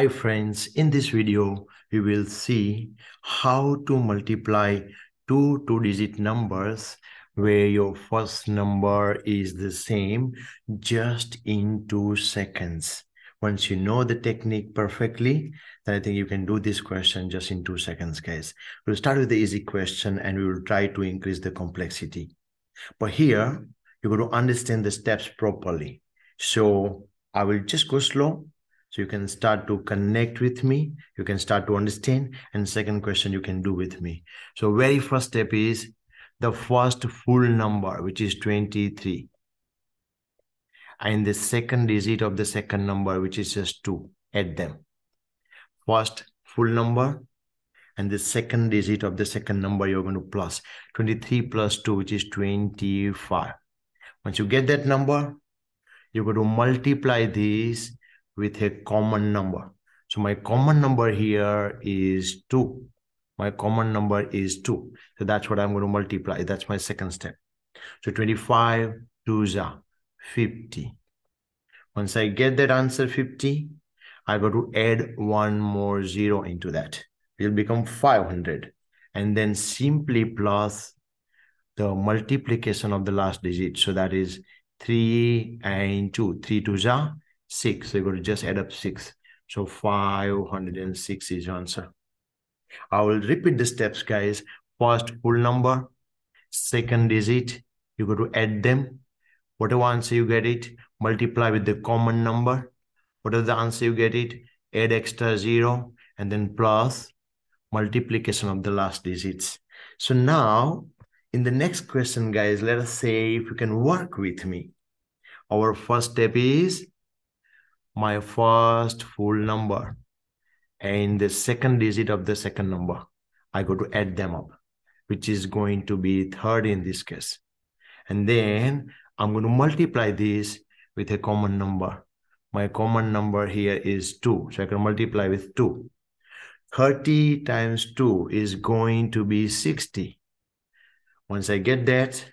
Hi friends, in this video, we will see how to multiply two two-digit numbers where your first number is the same just in two seconds. Once you know the technique perfectly, then I think you can do this question just in two seconds, guys. We'll start with the easy question and we will try to increase the complexity. But here, you're going to understand the steps properly. So I will just go slow so you can start to connect with me. You can start to understand. And second question you can do with me. So very first step is the first full number, which is 23. And the second digit of the second number, which is just 2. Add them. First full number and the second digit of the second number you're going to plus 23 plus 2 which is 25 once you get that number you're going to multiply this with a common number. So my common number here is 2. My common number is 2. So that's what I'm going to multiply. That's my second step. So 25 2 is 50. Once I get that answer 50, I got to add one more zero into that. It will become 500. And then simply plus the multiplication of the last digit. So that is 3 and 2. 3 2 is 6. So you're going to just add up 6. So 506 is your answer. I will repeat the steps, guys. First full number, second digit, you go to add them. Whatever answer you get it, multiply with the common number. Whatever the answer you get it, add extra zero, and then plus multiplication of the last digits. So now, in the next question, guys, let us say if you can work with me. Our first step is my first full number and the second digit of the second number. I go to add them up, which is going to be 30 in this case. And then I'm going to multiply this with a common number. My common number here is 2. So I can multiply with 2. 30 times 2 is going to be 60. Once I get that,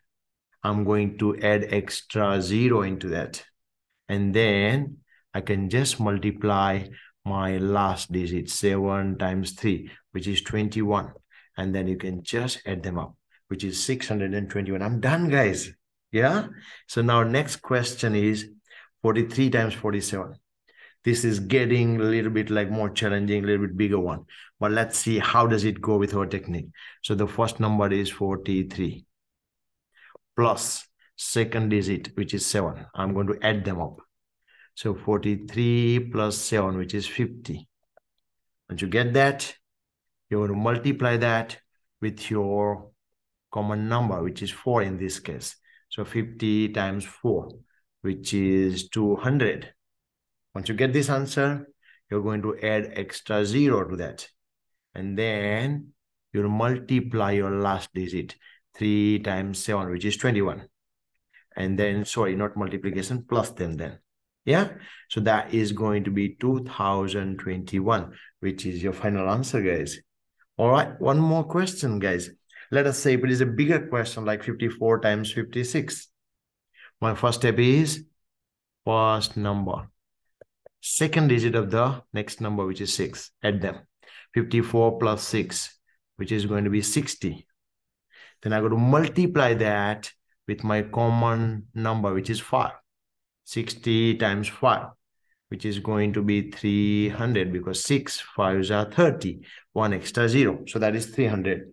I'm going to add extra 0 into that. And then I can just multiply my last digit, 7 times 3, which is 21. And then you can just add them up, which is 621. I'm done, guys. Yeah? So now next question is 43 times 47. This is getting a little bit like more challenging, a little bit bigger one. But let's see how does it go with our technique. So the first number is 43 plus second digit, which is 7. I'm going to add them up. So 43 plus 7, which is 50. Once you get that, you're going to multiply that with your common number, which is 4 in this case. So 50 times 4, which is 200. Once you get this answer, you're going to add extra 0 to that. And then you'll multiply your last digit, 3 times 7, which is 21. And then, sorry, not multiplication, plus them then. Yeah. So that is going to be 2021, which is your final answer, guys. All right. One more question, guys. Let us say if it is a bigger question like 54 times 56. My first step is first number. Second digit of the next number, which is 6. Add them. 54 plus 6, which is going to be 60. Then I go to multiply that with my common number, which is 5. 60 times 5, which is going to be 300 because 6 5s are 30, one extra 0. So that is 300.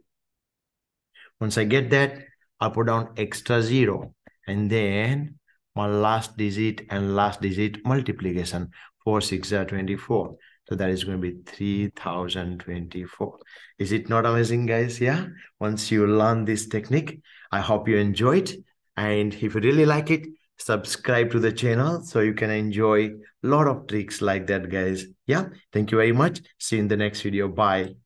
Once I get that, i put down extra 0 and then my last digit and last digit multiplication. 4 6 are 24. So that is going to be 3024. Is it not amazing, guys? Yeah. Once you learn this technique, I hope you enjoy it. And if you really like it, subscribe to the channel so you can enjoy a lot of tricks like that guys. Yeah thank you very much. See you in the next video. Bye